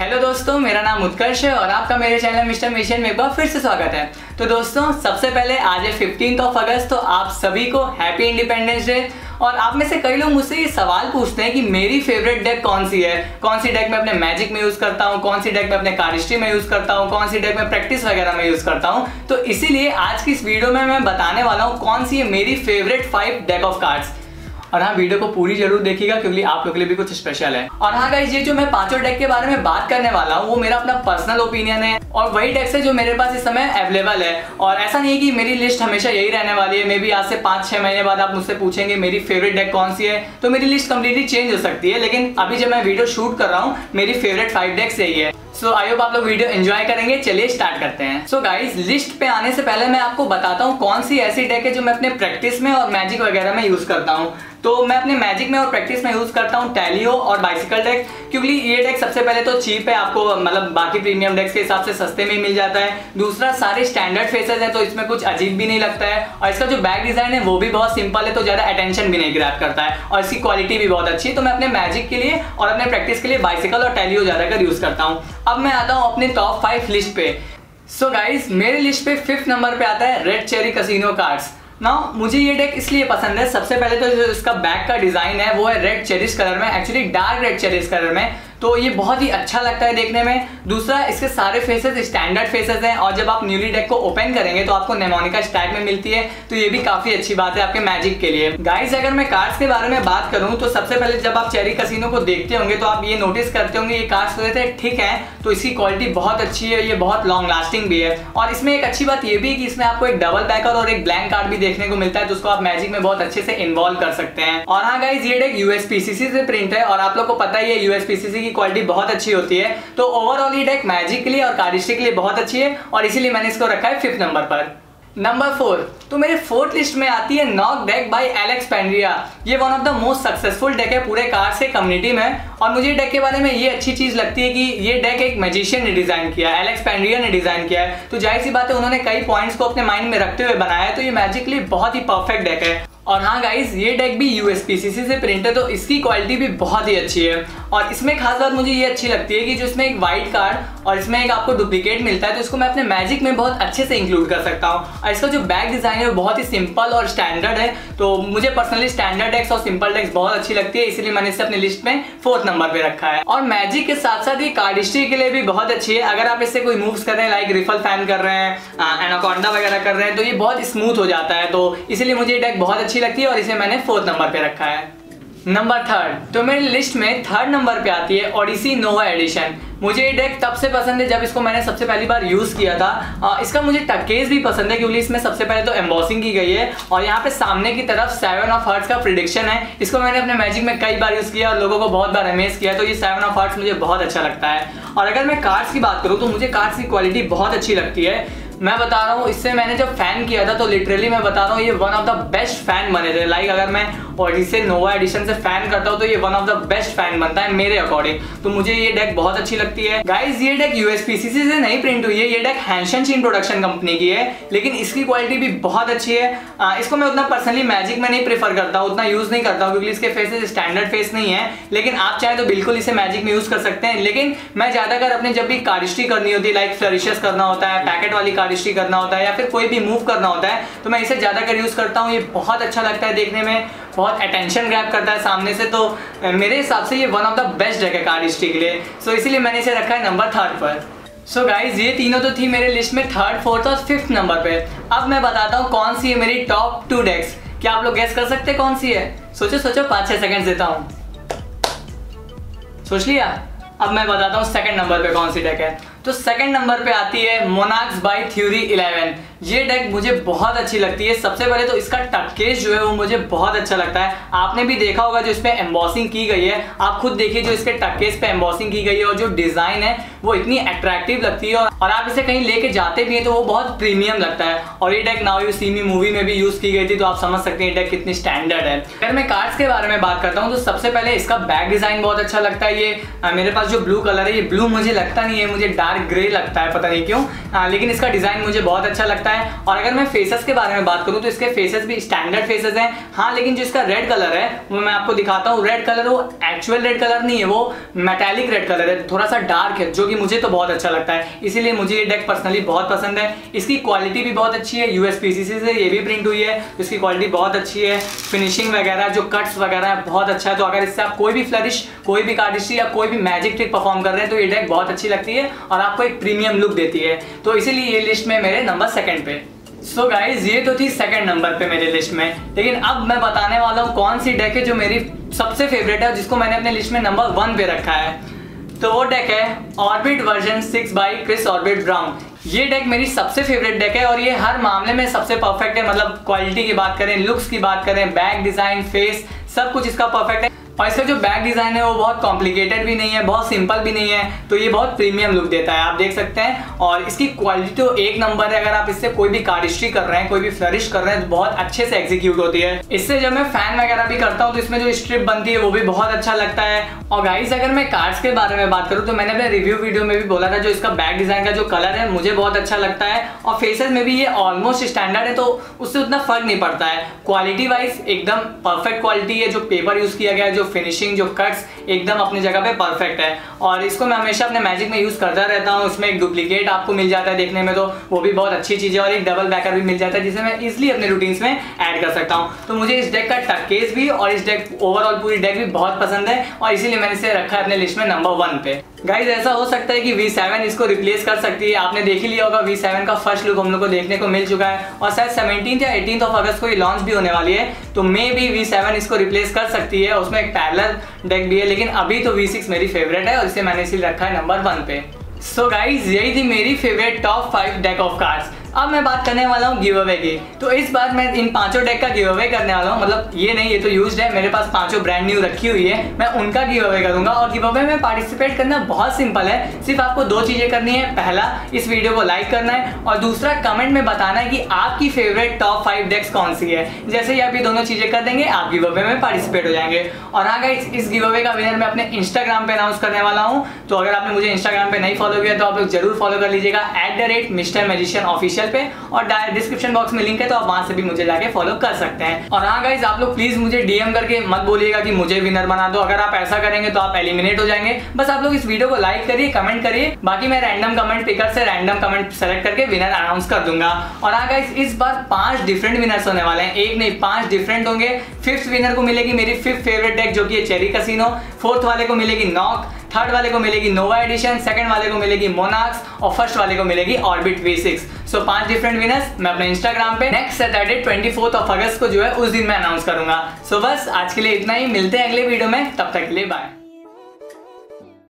Hello दोस्तों, मेरा नाम उत्कर्ष है और आपका मेरे चैनल मिस्टर मिशन में बार फिर से स्वागत है। तो दोस्तों, सबसे पहले आज है फिफ्टीन ऑफ़ अगस्त तो आप सभी को हैप्पी इंडिपेंडेंस डे और आप में से कई लोग मुझसे ये सवाल पूछते हैं कि मेरी फेवरेट डेक कौन सी है? कौन सी डेक मैं अपने मैजिक में यूज़ करता हूँ? कौन सी डेक मैं अपने कार्डिस्ट्री में यूज़ करता हूँ? कौन सी डेक में प्रैक्टिस वगैरह में यूज़ करता हूँ? तो इसीलिए आज की इस वीडियो में मैं बताने वाला हूँ कौन सी है मेरी favourite five deck of cards और हाँ वीडियो को पूरी ज़रूर देखिएगा, क्योंकि आप लोग के लिए भी कुछ स्पेशल है। और हाँ गाइज़ ये जो मैं पाँचों डेक के बारे में बात करने वाला हूँ, वो मेरा अपना पर्सनल ओपिनियन है। और वही डेक्स है जो मेरे पास इस समय अवेलेबल है। और ऐसा नहीं है कि मेरी लिस्ट हमेशा यही रहने वाली है। मे भी आज से पाँच, छह महीने बाद आप मुझसे पूछेंगे, मेरी फेवरेट डेक कौन सी है? तो मेरी लिस्ट कम्प्लीटली चेंज हो सकती है, लेकिन अभी जब मैं वीडियो शूट कर रहा हूँ, मेरी फेवरेट फाइव डेक्स यही है। सो आई होप आप लोग वीडियो एंजॉय करेंगे। चलिए स्टार्ट करते हैं। सो गाइस लिस्ट पे आने से पहले मैं आपको बताता हूँ कौन सी ऐसी डेक है जो मैं अपने प्रैक्टिस में और मैजिक वगैरह में यूज़ करता हूँ। तो मैं अपने मैजिक में और प्रैक्टिस में यूज़ करता हूँ टैलियो और बाइसिकल डेक क्योंकि ये डेक सबसे पहले तो चीप है, आपको मतलब बाकी प्रीमियम डेक्स के हिसाब से सस्ते में मिल जाता है। दूसरा, सारे स्टैंडर्ड फेसेस है तो इसमें कुछ अजीब भी नहीं लगता है। और इसका जो बैक डिज़ाइन है, वो भी बहुत सिंपल है तो ज़्यादा अटेंशन भी नहीं ग्रैप करता है। और इसकी क्वालिटी भी बहुत अच्छी है तो मैं अपने मैजिक के लिए और अपने प्रैक्टिस के लिए बाइसिकल और टैलियो ज़्यादातर यूज़ करता हूँ। अब मैं आता हूँ अपने टॉप फाइव लिस्ट पे। सो so गाइज़ मेरे लिस्ट पे फिफ्थ नंबर पे आता है रेड चेरी कसिनो कार्ड्स ना मुझे ये डेक इसलिए पसंद है, सबसे पहले तो जो इसका बैक का डिज़ाइन है, वो है रेड चेरिस कलर में actually dark red cherries colour में। तो ये बहुत ही अच्छा लगता है देखने में। दूसरा, इसके सारे फेसेस स्टैंडर्ड फेसेस हैं और जब आप न्यूली डेक को ओपन करेंगे तो आपको नेमोनिका स्टैक में मिलती है। तो ये भी काफ़ी अच्छी बात है आपके मैजिक के लिए। गाइस अगर मैं कार्ड्स के बारे में बात करूँ तो सबसे पहले जब आप चेरी कसिनो को देखते होंगे तो आप ये नोटिस करते होंगे, ये कार्ड्स थोड़े थे, ठीक है तो इसकी क्वालिटी बहुत अच्छी है, ये बहुत लॉन्ग लास्टिंग भी है। और इसमें एक अच्छी बात ये भी कि इसमें आपको एक डबल बैकर और एक ब्लैंक कार्ड भी देखने को मिलता है तो उसको आप मैजिक में बहुत अच्छे से इन्वॉल्व कर सकते हैं। और हाँ गाइज़ ये डेक यूएसपीसीसी से प्रिंट है और आप लोग को पता ही है यूएसपीसीसी की क्वालिटी बहुत अच्छी होती है। तो ओवरऑल ये डेक मैजिक के लिए और कार्डिस्टिक के लिए बहुत अच्छी है और इसीलिए मैंने इसको रखा है फिफ्थ नंबर पर। नंबर फोर तो मेरे फोर्थ लिस्ट में आती है knock deck by Alex Pandrea ये one of the most successful deck है पूरे कार से कम्युनिटी में। और मुझे डेक के बारे में ये अच्छी चीज़ लगती है कि ये डेक एक मैजिशियन ने डिज़ाइन किया है एलेक्स पेंड्रिया ने डिज़ाइन किया है। तो ज़ाहिर सी बात है उन्होंने कई पॉइंट्स को अपने माइंड में रखते हुए बनाया है तो ये मैजिक लिए बहुत ही परफेक्ट डेक है। और हाँ गाइस ये डेक भी यूएसपीसीसी से प्रिंट है तो इसकी क्वालिटी भी बहुत ही अच्छी है। और इसमें खास बात मुझे ये अच्छी लगती है कि जो इसमें एक वाइट कार्ड और इसमें एक आपको डुप्लीकेट मिलता है तो इसको मैं अपने मैजिक में बहुत अच्छे से इंक्लूड कर सकता हूँ। और इसका जो बैक डिज़ाइन है, वो बहुत ही सिंपल और स्टैंडर्ड है। तो मुझे पर्सनली स्टैंडर्ड डेक्स और सिंपल डेक्स बहुत अच्छी लगती है, इसलिए मैंने इसे अपनी लिस्ट में फोर्थ नंबर पर रखा है। और मैजिक के साथ साथ ये कार्डिस्ट्री के लिए भी बहुत अच्छी है। अगर आप इससे कोई मूव्स कर रहे हैं लाइक रिफल फ़ैन कर रहे हैं एनाकोंडा वगैरह कर रहे हैं तो ये बहुत स्मूथ हो जाता है। तो इसलिए मुझे ये डेक बहुत अच्छी लगती है और इसे मैंने फोर्थ नंबर पर रखा है। नंबर थर्ड तो मेरी लिस्ट में थर्ड नंबर पे आती है ओडिसी नोवा एडिशन मुझे ये डेक तब से पसंद है जब इसको मैंने सबसे पहली बार यूज़ किया था। आ, इसका मुझे टकेज भी पसंद है क्योंकि इसमें सबसे पहले तो एम्बॉसिंग की गई है और यहाँ पे सामने की तरफ़ सेवन ऑफ़ हर्ट्स का प्रिडिक्शन है। इसको मैंने अपने मैजिक में कई बार यूज़ किया और लोगों को बहुत बार अमेज किया तो ये सेवन ऑफ़ हर्ट्स मुझे बहुत अच्छा लगता है। और अगर मैं कार्ड्स की बात करूँ तो मुझे कार्ड्स की क्वालिटी बहुत अच्छी लगती है। मैं बता रहा हूँ इससे मैंने जब फ़ैन किया था तो लिटरली मैं बता रहा हूँ ये one of the best fan बने थे। लाइक अगर मैं ओडिसे नोवा एडिशन से फ़ैन करता हूँ तो ये one of the best fan बनता है मेरे अकॉर्डिंग तो मुझे ये डेक बहुत अच्छी लगती है। गाइज़ ये डेक यूएसपीसीसी से नहीं प्रिंट हुई है ये डेक हैंशन चीन प्रोडक्शन कंपनी की है लेकिन इसकी क्वालिटी भी बहुत अच्छी है। आ, इसको मैं उतना पर्सनली मैजिक में नहीं प्रेफर करता हूँ उतना यूज़ नहीं करता हूँ क्योंकि इसके फेसेस स्टैंडर्ड फेस नहीं है। लेकिन आप चाहे तो बिल्कुल इसे मैजिक में यूज़ कर सकते हैं। लेकिन मैं ज़्यादातर अपने जब भी कार्डिस्ट्री करनी होती है लाइक फ्लरिशस करना होता है पैकेट वाली कार्डिस्ट्री करना होता है या फिर कोई भी मूव करना होता है तो मैं इसे ज़्यादातर यूज़ करता हूँ। ये बहुत अच्छा लगता है देखने में, बहुत अटेंशन ग्रैप करता है सामने से। तो मेरे हिसाब से ये वन ऑफ़ द बेस्ट जगह कार्डिस्ट्री के लिए। सो इसीलिए मैंने इसे रखा है नंबर थर्ड पर। सो so गाइज़ ये तीनों तो थी मेरे लिस्ट में थर्ड फोर्थ और फिफ्थ नंबर पे। अब मैं बताता हूँ कौन सी है मेरी टॉप टू डेक्स क्या आप लोग गैस कर सकते हैं कौन सी है? सोचो सोचो, पाँच छः सेकंड देता हूँ। सोच लिया? अब मैं बताता हूँ सेकंड नंबर पे कौन सी डेक है। तो सेकंड नंबर पे आती है मोनाक्स बाई थ्यूरी 11 ये डेक मुझे बहुत अच्छी लगती है। सबसे पहले तो इसका टपकेज जो है वो मुझे बहुत अच्छा लगता है। आपने भी देखा होगा जो इस पे एम्बॉसिंग की गई है। आप खुद देखिए जो इसके टपकेज पे एम्बॉसिंग की गई है और जो डिज़ाइन है, वो इतनी अट्रैक्टिव लगती है और आप इसे कहीं लेके जाते भी हैं तो वो बहुत प्रीमियम लगता है। और ये deck now you see me movie में भी यूज़ की गई थी तो आप समझ सकते हैं डेक कितनी स्टैंडर्ड है। अगर मैं कार्ड्स के बारे में बात करता हूँ तो सबसे पहले इसका बैक डिज़ाइन बहुत अच्छा लगता है। ये मेरे पास जो ब्लू कलर है, ये ब्लू मुझे लगता नहीं है। मुझे डार्क डार्क ग्रे लगता है पता नहीं क्यों। आ, लेकिन इसका डिज़ाइन मुझे बहुत अच्छा लगता है। और अगर मैं फेसेस के बारे में बात करूँ तो इसके फेसेस भी स्टैंडर्ड फेसेस हैं। हाँ लेकिन जो इसका रेड कलर है वो मैं आपको दिखाता हूँ। रेड कलर वो एक्चुअल रेड कलर नहीं है वो मेटेलिक रेड कलर है। थोड़ा सा डार्क है जो कि मुझे तो बहुत अच्छा लगता है। इसीलिए मुझे ये डेक पर्सनली बहुत पसंद है। इसकी क्वालिटी भी बहुत अच्छी है। यूएसपीसीसी से ये भी प्रिंट हुई है। तो इसकी क्वालिटी बहुत अच्छी है। फिनिशिंग वगैरह जो कट्स वगैरह है बहुत अच्छा है। तो अगर इससे आप कोई भी फ्लरिश कोई भी कार्डिस्ट्री या कोई भी मैजिक ट्रिक परफॉर्म कर रहे हैं तो ये डेक बहुत अच्छी लगती है। और आपको एक प्रीमियम लुक देती है। तो इसीलिए ये लिस्ट में मेरे नंबर सेकंड पे। सो so गाइज़ ये तो थी सेकंड नंबर पे मेरे लिस्ट में। लेकिन अब मैं बताने वाला हूँ कौन सी डेक है जो मेरी सबसे फेवरेट है जिसको मैंने अपने लिस्ट में नंबर वन पे रखा है। तो वो डेक है orbit version six by Chris orbit Brown ये डेक मेरी सबसे फेवरेट डेक है और ये हर मामले में सबसे परफेक्ट है। मतलब क्वालिटी की बात करें लुक्स की बात करें बैक डिज़ाइन फेस सब कुछ इसका परफेक्ट है। और इसका जो बैक डिज़ाइन है वो बहुत कॉम्प्लिकेटेड भी नहीं है, बहुत सिंपल भी नहीं है तो ये बहुत प्रीमियम लुक देता है, आप देख सकते हैं। और इसकी क्वालिटी तो एक नंबर है, अगर आप इससे कोई भी कार्डिस्ट्री कर रहे हैं, कोई भी फ्लरिश कर रहे हैं तो बहुत अच्छे से एग्जीक्यूट होती है। इससे जब मैं फ़ैन वगैरह भी करता हूँ तो इसमें जो स्ट्रिप बनती है, वो भी बहुत अच्छा लगता है। और गाइस अगर मैं कार्ड्स के बारे में बात करूँ तो मैंने अपने रिव्यू वीडियो में भी बोला था, जो इसका बैक डिज़ाइन का जो कलर है, मुझे बहुत अच्छा लगता है। और फेसेस में भी ये ऑलमोस्ट स्टैंडर्ड है तो उससे उतना फ़र्क नहीं पड़ता है। क्वालिटी वाइज एकदम परफेक्ट क्वालिटी है, जो पेपर यूज़ किया गया है, जो फिनिशिंग जो कट्स एकदम अपनी जगह पे परफेक्ट है। और इसको मैं हमेशा अपने मैजिक में यूज़ करता रहता हूँ, उसमें एक डुप्लीकेट आपको मिल जाता है देखने में तो वो भी बहुत अच्छी चीज़ है और एक डबल बैकर भी मिल जाता है, जिसे मैं इजिली अपने रूटीन्स में ऐड कर सकता हूँ। तो मुझे इस डेक का टक्केस भी और इस डेक ओवरऑल पूरी डेक भी बहुत पसंद है और इसीलिए मैंने इसे रखा है अपने लिस्ट में नंबर वन पे। गाइज़ ऐसा हो सकता है कि V7 इसको रिप्लेस कर सकती है। आपने देख ही लिया होगा V7 का फ़र्स्ट लुक हम लोग को देखने को मिल चुका है। और शायद सेवनटीन या एटीन ऑफ़ अगस्त को ये लॉन्च भी होने वाली है तो मे भी V7 इसको रिप्लेस कर सकती है। उसमें एक पैरलर डेक भी है, लेकिन अभी तो V6 मेरी फेवरेट है, और इसे मैंने इसीलिए रखा है नंबर वन पे। सो so गाइज़ यही थी मेरी favourite top five deck of cards अब मैं बात करने वाला हूँ गिव अवे की। तो इस बार मैं इन पाँचों डेक का गिव अवे करने वाला हूँ। मतलब ये नहीं, ये तो यूज़ है। मेरे पास पाँचों ब्रांड न्यू रखी हुई है। मैं उनका गिव अवे करूँगा। और गिव अवे में पार्टिसिपेट करना बहुत सिंपल है। सिर्फ़ आपको दो चीज़ें करनी है। पहला, इस वीडियो को लाइक करना है। और दूसरा कमेंट में बताना है कि आपकी फेवरेट टॉप फाइव डेक्स कौन सी है। जैसे ही आप ये दोनों चीज़ें कर देंगे, आप गिव अवे में पार्टिसिपेट हो जाएँगे। और हाँ गाइस इस गिव अवे का विनर मैं अपने इंस्टाग्राम पे अनाउंस करने वाला हूँ। तो अगर आपने मुझे इंस्टाग्राम पे नहीं फॉलो किया तो आप लोग ज़रूर फॉलो कर लीजिएगा। At the rate Mister magician official पे और डिस्क्रिप्शन बॉक्स में लिंक है तो आप वहाँ से भी मुझे जाके फॉलो कर सकते हैं। और हाँ गाइज़ आप लोग प्लीज़ मुझे डीएम करके मत बोलिएगा कि मुझे विनर बना दो। अगर आप ऐसा करेंगे तो आप एलिमिनेट हो जाएँगे। बस आप लोग इस वीडियो को लाइक करिए कमेंट करिए। बाकी मैं रैंडम कमेंट पिकर से रैंडम कमेंट सेलेक्ट करके विनर अनाउंस कर दूँगा। और हाँ गाइज़ इस बार पाँच डिफरेंट विनर्स होने वाले हैं। एक नहीं, पाँच डिफरेंट होंगे। फिफ्थ विनर को मिलेगी मेरी फिफ्थ फेवरेट डेक जो कि चेरी कसिनो फोर्थ वाले को मिलेगी नॉक थर्ड वाले को मिलेगी नोवा एडिशन सेकंड वाले को मिलेगी मोनाक्स और फ़र्स्ट वाले को मिलेगी ऑर्बिट वी सिक्स सो पाँच डिफरेंट विनर्स मैं अपने इंस्टाग्राम पे next Saturday twenty fourth of August को जो है उस दिन मैं अनाउंस करूँगा। सो so, बस आज के लिए इतना ही मिलते हैं अगले वीडियो में तब तक के लिए बाय